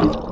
Bye.